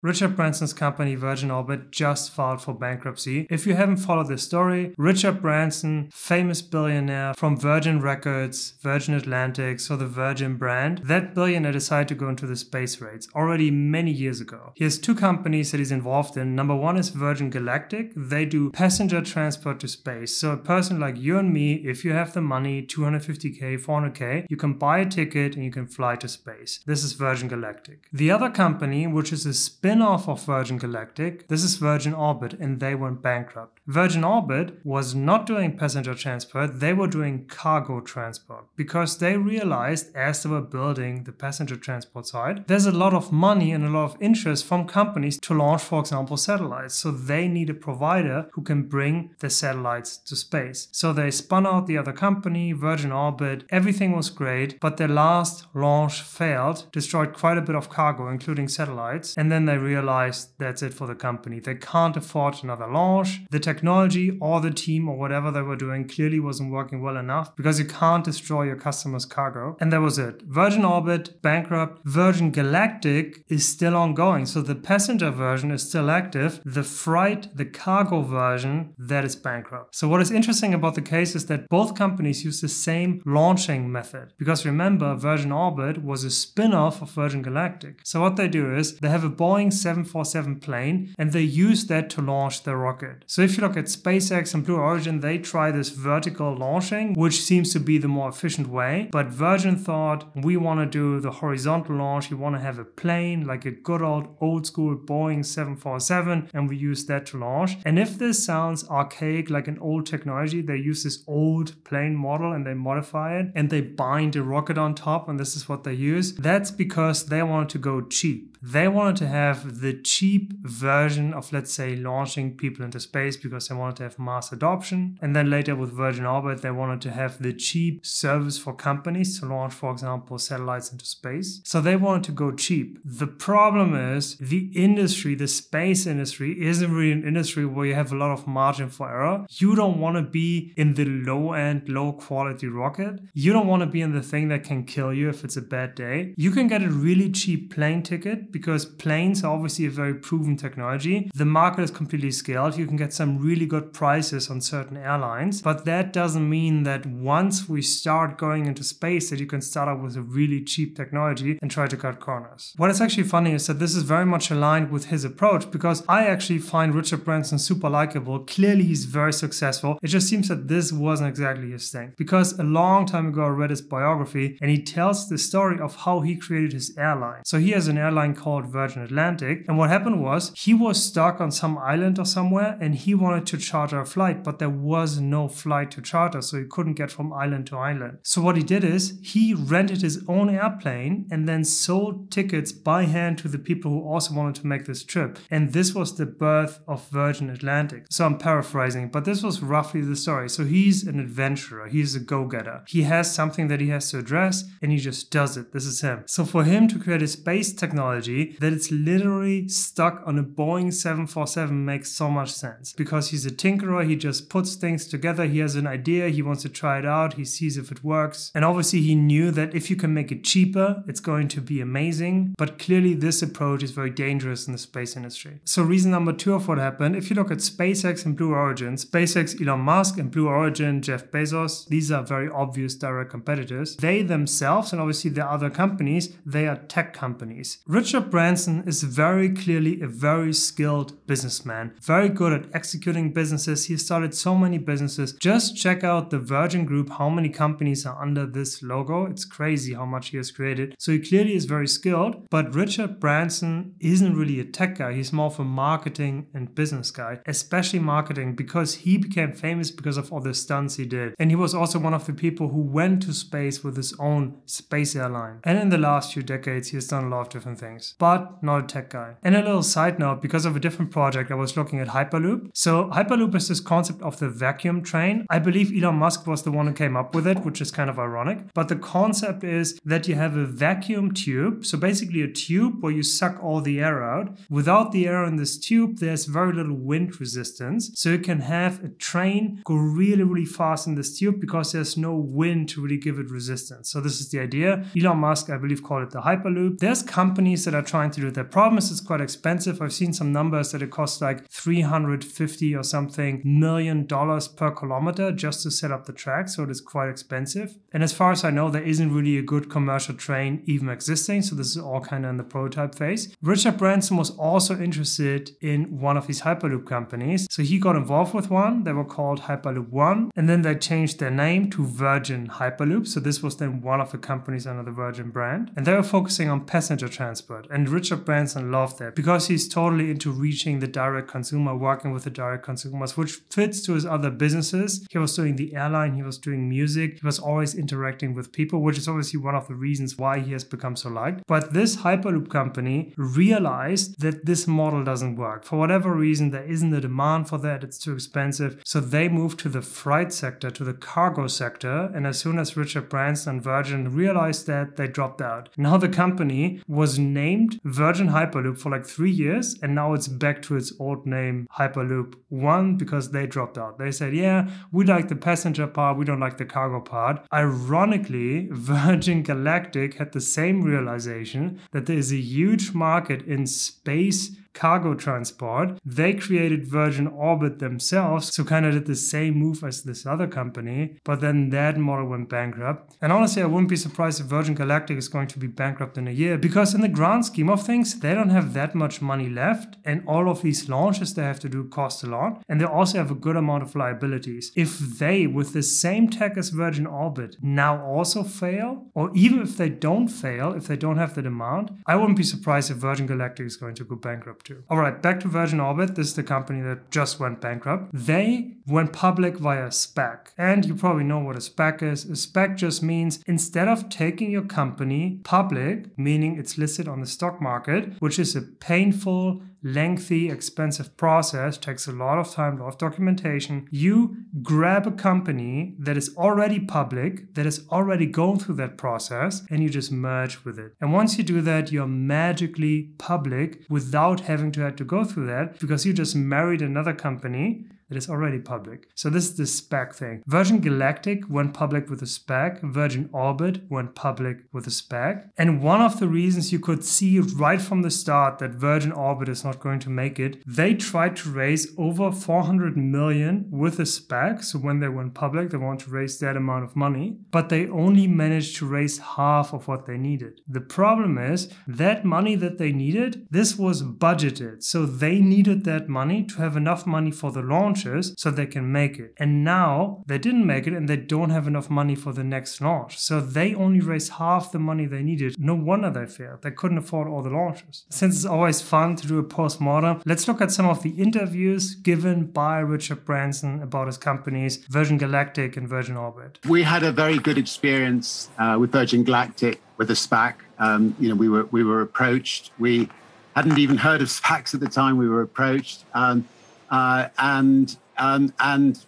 Richard Branson's company Virgin Orbit just filed for bankruptcy. If you haven't followed this story, Richard Branson, famous billionaire from Virgin Records, Virgin Atlantic, so the Virgin brand, that billionaire decided to go into the space race already many years ago. He has two companies that he's involved in. Number one is Virgin Galactic. They do passenger transport to space. So a person like you and me, if you have the money, 250k, 400k, you can buy a ticket and you can fly to space. This is Virgin Galactic. The other company, which is a spin-off of Virgin Galactic. This is Virgin Orbit and they went bankrupt. Virgin Orbit was not doing passenger transport, they were doing cargo transport because they realized as they were building the passenger transport side, there's a lot of money and a lot of interest from companies to launch, for example, satellites. So they need a provider who can bring the satellites to space. So they spun out the other company, Virgin Orbit. Everything was great, but their last launch failed, destroyed quite a bit of cargo, including satellites, and then they realized that's it for the company. They can't afford another launch. The technology or the team or whatever they were doing clearly wasn't working well enough because you can't destroy your customer's cargo. And that was it. Virgin Orbit, bankrupt. Virgin Galactic is still ongoing. So the passenger version is still active. The freight, the cargo version, that is bankrupt. So what is interesting about the case is that both companies use the same launching method. Because remember, Virgin Orbit was a spin-off of Virgin Galactic. So what they do is they have a Boeing Boeing 747 plane and they use that to launch their rocket. So if you look at SpaceX and Blue Origin, they try this vertical launching, which seems to be the more efficient way. But Virgin thought we want to do the horizontal launch. You want to have a plane like a good old old school Boeing 747 and we use that to launch. And if this sounds archaic like an old technology, they use this old plane model and they modify it and they bind a rocket on top and this is what they use. That's because they wanted to go cheap. They wanted to have the cheap version of, let's say, launching people into space because they wanted to have mass adoption. And then later with Virgin Orbit, they wanted to have the cheap service for companies to launch, for example, satellites into space. So they wanted to go cheap. The problem is the industry, the space industry, isn't really an industry where you have a lot of margin for error. You don't want to be in the low end, low quality rocket. You don't want to be in the thing that can kill you if it's a bad day. You can get a really cheap plane ticket because planes are obviously a very proven technology. The market is completely scaled. You can get some really good prices on certain airlines, but that doesn't mean that once we start going into space that you can start out with a really cheap technology and try to cut corners. What is actually funny is that this is very much aligned with his approach because I actually find Richard Branson super likable. Clearly he's very successful. It just seems that this wasn't exactly his thing because a long time ago I read his biography and he tells the story of how he created his airline. So he has an airline called Virgin Atlantic. And what happened was he was stuck on some island or somewhere and he wanted to charter a flight, but there was no flight to charter, so he couldn't get from island to island. So what he did is he rented his own airplane and then sold tickets by hand to the people who also wanted to make this trip. And this was the birth of Virgin Atlantic. So I'm paraphrasing, but this was roughly the story. So he's an adventurer, he's a go getter. He has something that he has to address and he just does it. This is him. So for him to create a space technology that it's literally stuck on a Boeing 747 makes so much sense because he's a tinkerer. He just puts things together. He has an idea. He wants to try it out. He sees if it works. And obviously, he knew that if you can make it cheaper, it's going to be amazing. But clearly, this approach is very dangerous in the space industry. So, reason number two of what happened if you look at SpaceX and Blue Origin, SpaceX, Elon Musk, and Blue Origin, Jeff Bezos, these are very obvious direct competitors. They themselves, and obviously the other companies, they are tech companies. Richard Richard Branson is very clearly a very skilled businessman, very good at executing businesses. He started so many businesses. Just check out the Virgin Group, how many companies are under this logo. It's crazy how much he has created. So he clearly is very skilled, but Richard Branson isn't really a tech guy. He's more of a marketing and business guy, especially marketing because he became famous because of all the stunts he did. And he was also one of the people who went to space with his own space airline. And in the last few decades, he has done a lot of different things but not a tech guy. And a little side note, because of a different project, I was looking at Hyperloop. So Hyperloop is this concept of the vacuum train. I believe Elon Musk was the one who came up with it, which is kind of ironic. But the concept is that you have a vacuum tube. So basically a tube where you suck all the air out. Without the air in this tube, there's very little wind resistance. So you can have a train go really, really fast in this tube because there's no wind to really give it resistance. So this is the idea. Elon Musk, I believe, called it the Hyperloop. There's companies that are trying to do that. Probably problem is it's quite expensive. I've seen some numbers that it costs like 350 or something million dollars per kilometer just to set up the track. So it is quite expensive. And as far as I know, there isn't really a good commercial train even existing. So this is all kind of in the prototype phase. Richard Branson was also interested in one of these Hyperloop companies. So he got involved with one. They were called Hyperloop One. And then they changed their name to Virgin Hyperloop. So this was then one of the companies under the Virgin brand. And they were focusing on passenger transport. And Richard Branson loved that because he's totally into reaching the direct consumer, working with the direct consumers, which fits to his other businesses. He was doing the airline, he was doing music, he was always interacting with people, which is obviously one of the reasons why he has become so liked. But this Hyperloop company realized that this model doesn't work. For whatever reason, there isn't a demand for that, it's too expensive. So they moved to the freight sector, to the cargo sector. And as soon as Richard Branson and Virgin realized that, they dropped out. Now the company was named Virgin Hyperloop for like three years, and now it's back to its old name, Hyperloop One, because they dropped out. They said, yeah, we like the passenger part, we don't like the cargo part. Ironically, Virgin Galactic had the same realization that there is a huge market in space cargo transport. They created Virgin Orbit themselves, so kind of did the same move as this other company, but then that model went bankrupt. And honestly, I wouldn't be surprised if Virgin Galactic is going to be bankrupt in a year because, in the grand scheme of things, they don't have that much money left, and all of these launches they have to do cost a lot, and they also have a good amount of liabilities. If they, with the same tech as Virgin Orbit, now also fail, or even if they don't fail, if they don't have the demand, I wouldn't be surprised if Virgin Galactic is going to go bankrupt to. All right, back to Virgin Orbit. This is the company that just went bankrupt. They went public via SPAC. And you probably know what a SPAC is. A SPAC just means instead of taking your company public, meaning it's listed on the stock market, which is a painful, lengthy, expensive process, takes a lot of time, a lot of documentation. You grab a company that is already public, that is already going through that process, and you just merge with it. And once you do that, you're magically public without having to have to go through that because you just married another company that is already public. So this is the SPAC thing. Virgin Galactic went public with a SPAC. Virgin Orbit went public with a SPAC. And one of the reasons you could see right from the start that Virgin Orbit is not going to make it, they tried to raise over 400 million with a SPAC. So when they went public, they want to raise that amount of money, but they only managed to raise half of what they needed. The problem is that money that they needed, this was budgeted. So they needed that money to have enough money for the launch launches so they can make it. And now they didn't make it and they don't have enough money for the next launch. So they only raised half the money they needed. No wonder they failed. They couldn't afford all the launches. Since it's always fun to do a post-mortem, let's look at some of the interviews given by Richard Branson about his companies, Virgin Galactic and Virgin Orbit. We had a very good experience uh, with Virgin Galactic with a SPAC. Um, you know, we were we were approached. We hadn't even heard of SPACs at the time. We were approached. Um, uh, and um, and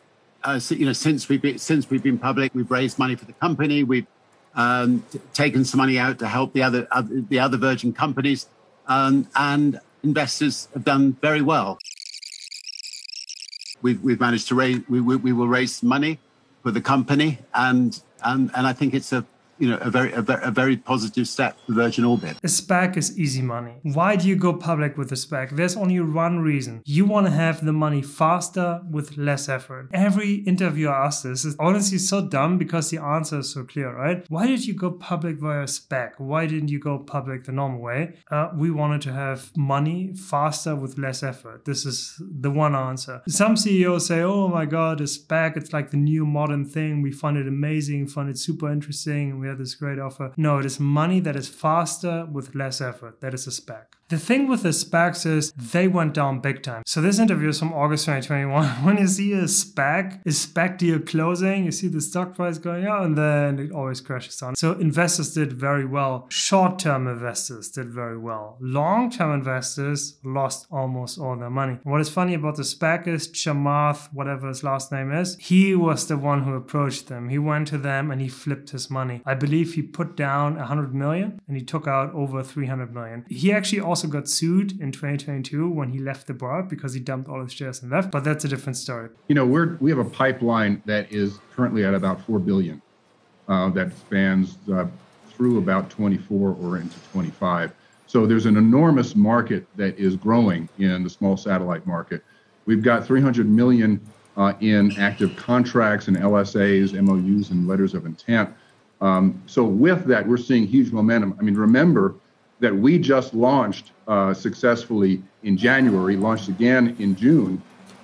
uh, so, you know, since we've been, since we've been public, we've raised money for the company. We've um, t- taken some money out to help the other, other the other Virgin companies, um, and investors have done very well. We've, we've managed to raise we, we, we will raise money for the company, and and and I think it's a you know a very a, a, very positive step for Virgin Orbit. A SPAC is easy money. Why do you go public with a SPAC? There's only one reason. You want to have the money faster with less effort. Every interviewer asks this. It's honestly so dumb because the answer is so clear, right? Why did you go public via SPAC? Why didn't you go public the normal way? Uh, we wanted to have money faster with less effort. This is the one answer. Some CEOs say, "Oh my God, a SPAC! It's like the new modern thing. We find it amazing, find it super interesting, and this great offer. No, it is money that is faster with less effort. That is a SPAC. The thing with the SPACs is they went down big time. So this interview is from August 2021. when you see a SPAC, a SPAC deal closing, you see the stock price going up and then it always crashes down. So investors did very well. Short-term investors did very well. Long-term investors lost almost all their money. What is funny about the SPAC is Chamath, whatever his last name is, he was the one who approached them. He went to them and he flipped his money. I believe he put down 100 million and he took out over 300 million. He actually also also got sued in 2022 when he left the bar because he dumped all his shares and left. But that's a different story. You know, we're we have a pipeline that is currently at about four billion, uh, that spans uh, through about 24 or into 25. So there's an enormous market that is growing in the small satellite market. We've got 300 million uh, in active contracts and LSAs, MOUs, and letters of intent. Um, so with that, we're seeing huge momentum. I mean, remember that we just launched uh, successfully in January, launched again in June,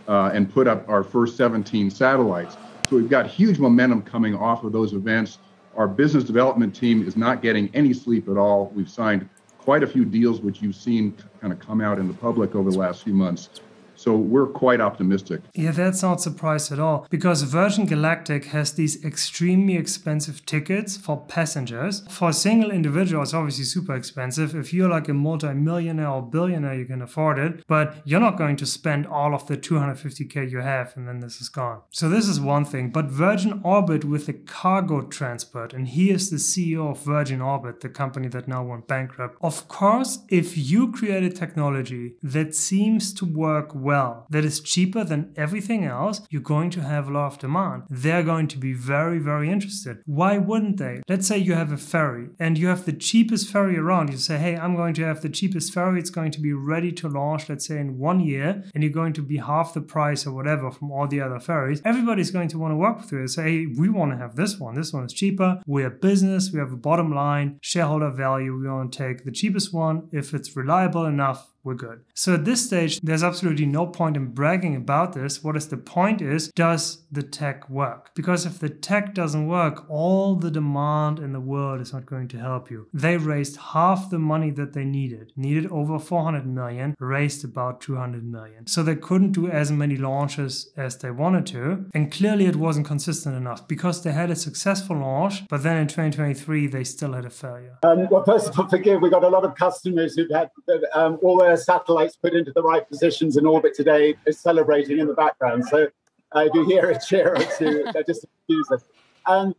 uh, and put up our first 17 satellites. So we've got huge momentum coming off of those events. Our business development team is not getting any sleep at all. We've signed quite a few deals, which you've seen kind of come out in the public over the last few months. So we're quite optimistic. Yeah, that's not surprised at all because Virgin Galactic has these extremely expensive tickets for passengers. For a single individual, it's obviously super expensive. If you're like a multi-millionaire or billionaire, you can afford it, but you're not going to spend all of the 250k you have and then this is gone. So this is one thing. But Virgin Orbit with the cargo transport, and he is the CEO of Virgin Orbit, the company that now went bankrupt. Of course, if you create a technology that seems to work well, that is cheaper than everything else, you're going to have a lot of demand. They're going to be very, very interested. Why wouldn't they? Let's say you have a ferry and you have the cheapest ferry around. You say, hey, I'm going to have the cheapest ferry. It's going to be ready to launch, let's say, in one year, and you're going to be half the price or whatever from all the other ferries. Everybody's going to want to work with you and say, hey, we want to have this one. This one is cheaper. We're a business. We have a bottom line, shareholder value. We want to take the cheapest one. If it's reliable enough, we're good. So at this stage, there's absolutely no point in bragging about this. What is the point is, does the tech work? Because if the tech doesn't work, all the demand in the world is not going to help you. They raised half the money that they needed, needed over 400 million, raised about 200 million. So they couldn't do as many launches as they wanted to. And clearly it wasn't consistent enough because they had a successful launch, but then in 2023, they still had a failure. Um, well, first of all, forgive, we got a lot of customers who've had um, all their satellites put into the right positions in orbit today is celebrating in the background. So uh, if you hear a cheer or two, they're just excuse us. Um,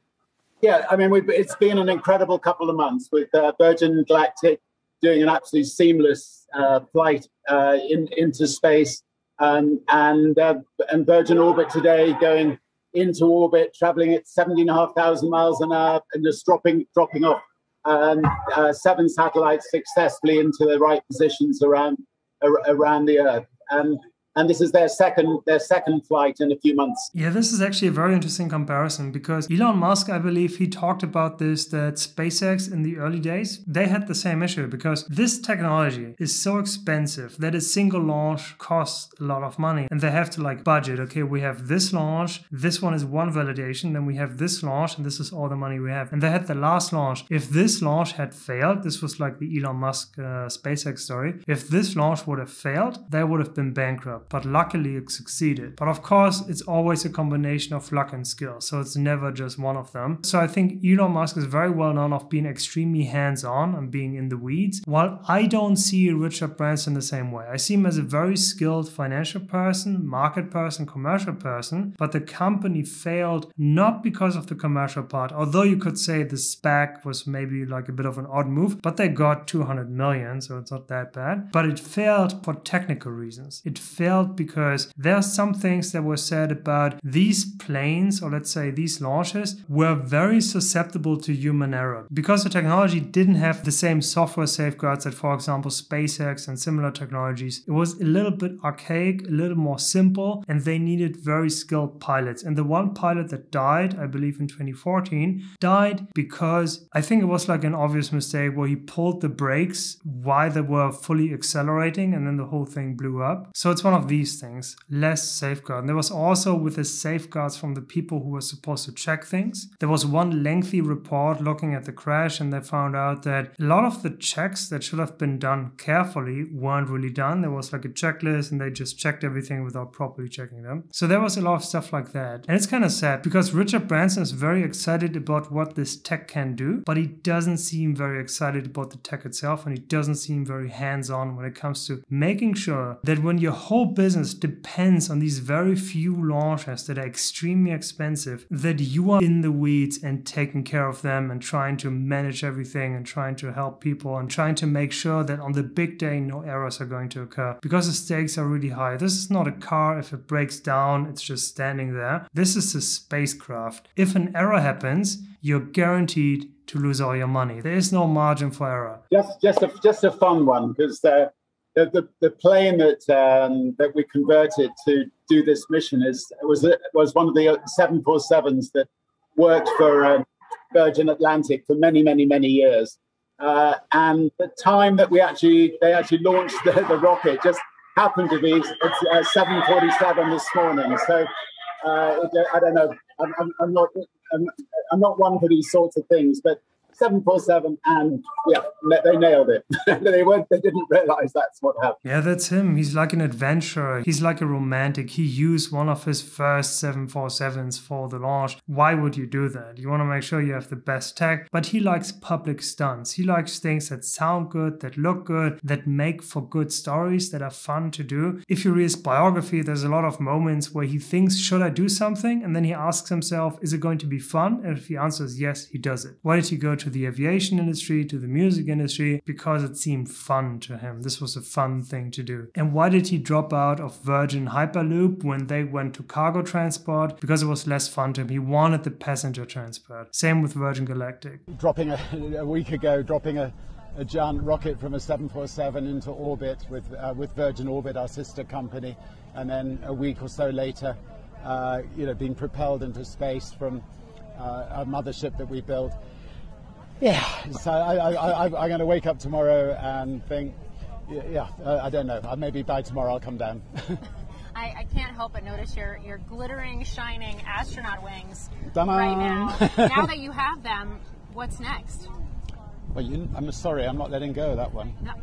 yeah, I mean, it's been an incredible couple of months with uh, Virgin Galactic doing an absolutely seamless uh, flight uh, in, into space, um, and uh, and Virgin Orbit today going into orbit, traveling at 17,500 miles an hour, and just dropping dropping off uh, seven satellites successfully into the right positions around around the Earth. And and this is their second their second flight in a few months. Yeah, this is actually a very interesting comparison because Elon Musk, I believe, he talked about this that SpaceX in the early days they had the same issue because this technology is so expensive that a single launch costs a lot of money, and they have to like budget. Okay, we have this launch, this one is one validation, then we have this launch, and this is all the money we have. And they had the last launch. If this launch had failed, this was like the Elon Musk uh, SpaceX story. If this launch would have failed, they would have been bankrupt but luckily it succeeded. But of course, it's always a combination of luck and skill, so it's never just one of them. So I think Elon Musk is very well known of being extremely hands-on and being in the weeds, while I don't see Richard Branson the same way. I see him as a very skilled financial person, market person, commercial person, but the company failed not because of the commercial part, although you could say the SPAC was maybe like a bit of an odd move, but they got 200 million, so it's not that bad. But it failed for technical reasons. It failed because there are some things that were said about these planes, or let's say these launches, were very susceptible to human error. Because the technology didn't have the same software safeguards that, for example, SpaceX and similar technologies, it was a little bit archaic, a little more simple, and they needed very skilled pilots. And the one pilot that died, I believe in 2014, died because I think it was like an obvious mistake where he pulled the brakes while they were fully accelerating and then the whole thing blew up. So it's one of these things, less safeguard. And there was also with the safeguards from the people who were supposed to check things. There was one lengthy report looking at the crash, and they found out that a lot of the checks that should have been done carefully weren't really done. There was like a checklist, and they just checked everything without properly checking them. So there was a lot of stuff like that. And it's kind of sad because Richard Branson is very excited about what this tech can do, but he doesn't seem very excited about the tech itself, and he doesn't seem very hands on when it comes to making sure that when your whole business depends on these very few launches that are extremely expensive, that you are in the weeds and taking care of them and trying to manage everything and trying to help people and trying to make sure that on the big day no errors are going to occur because the stakes are really high. This is not a car. If it breaks down, it's just standing there. This is a spacecraft. If an error happens, you're guaranteed to lose all your money. There is no margin for error. Just, just a, just a fun one because the, the, the plane that um, that we converted to do this mission is was was one of the 747s that worked for uh, Virgin Atlantic for many, many, many years. Uh, and the time that we actually they actually launched the, the rocket just happened to be uh, 7:47 this morning. So uh, I don't know. I'm, I'm, I'm not. I'm, I'm not one for these sorts of things, but 747 and yeah they nailed it. They weren't they didn't realize that's what happened. Yeah that's him. He's like an adventurer. He's like a romantic. He used one of his first 747s for the launch. Why would you do that? You want to make sure you have the best tech. But he likes public stunts. He likes things that sound good that look good that make for good stories that are fun to do. If you read his biography there's a lot of moments where he thinks should i do something? And then he asks himself is it going to be fun? And if he answers yes he does it. Why did he go to to the aviation industry, to the music industry, because it seemed fun to him. This was a fun thing to do. And why did he drop out of Virgin Hyperloop when they went to cargo transport? Because it was less fun to him. He wanted the passenger transport. Same with Virgin Galactic. Dropping a, a week ago, dropping a a giant rocket from a 747 into orbit with uh, with Virgin Orbit, our sister company, and then a week or so later, uh, you know, being propelled into space from uh, a mothership that we built. Yeah, so I, I, I, am going to wake up tomorrow and think, yeah, I don't know. Maybe by tomorrow I'll come down. I, I, can't help but notice your, your glittering, shining astronaut wings Ta-da! right now. now that you have them, what's next? Well, you, I'm sorry, I'm not letting go of that one. No.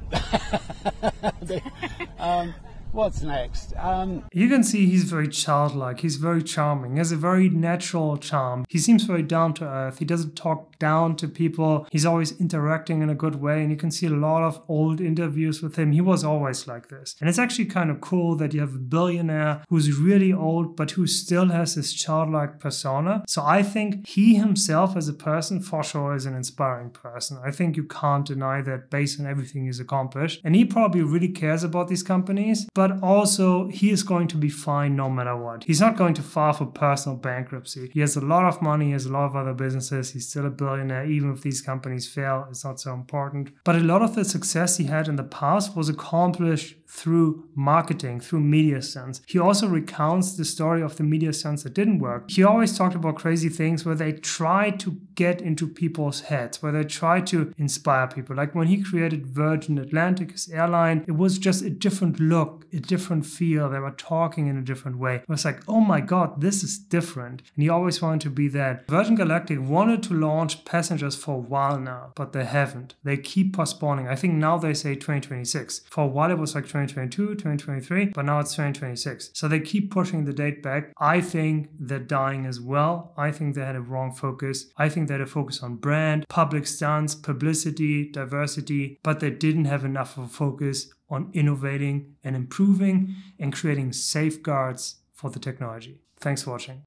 um, What's next? Um, you can see he's very childlike. He's very charming. He has a very natural charm. He seems very down to earth. He doesn't talk down to people. He's always interacting in a good way. And you can see a lot of old interviews with him. He was always like this. And it's actually kind of cool that you have a billionaire who's really old, but who still has this childlike persona. So I think he himself as a person for sure is an inspiring person. I think you can't deny that based on everything he's accomplished. And he probably really cares about these companies. But but also he is going to be fine no matter what. He's not going to file for personal bankruptcy. He has a lot of money, he has a lot of other businesses. He's still a billionaire, even if these companies fail, it's not so important. But a lot of the success he had in the past was accomplished through marketing, through media sense. He also recounts the story of the media sense that didn't work. He always talked about crazy things where they tried to get into people's heads, where they tried to inspire people. Like when he created Virgin Atlantic, his airline, it was just a different look, a different feel. They were talking in a different way. It was like, oh my God, this is different. And he always wanted to be that. Virgin Galactic wanted to launch passengers for a while now, but they haven't. They keep postponing. I think now they say 2026. For a while it was like 20 2022, 2023, but now it's 2026. So they keep pushing the date back. I think they're dying as well. I think they had a wrong focus. I think they had a focus on brand, public stance, publicity, diversity, but they didn't have enough of a focus on innovating and improving and creating safeguards for the technology. Thanks for watching.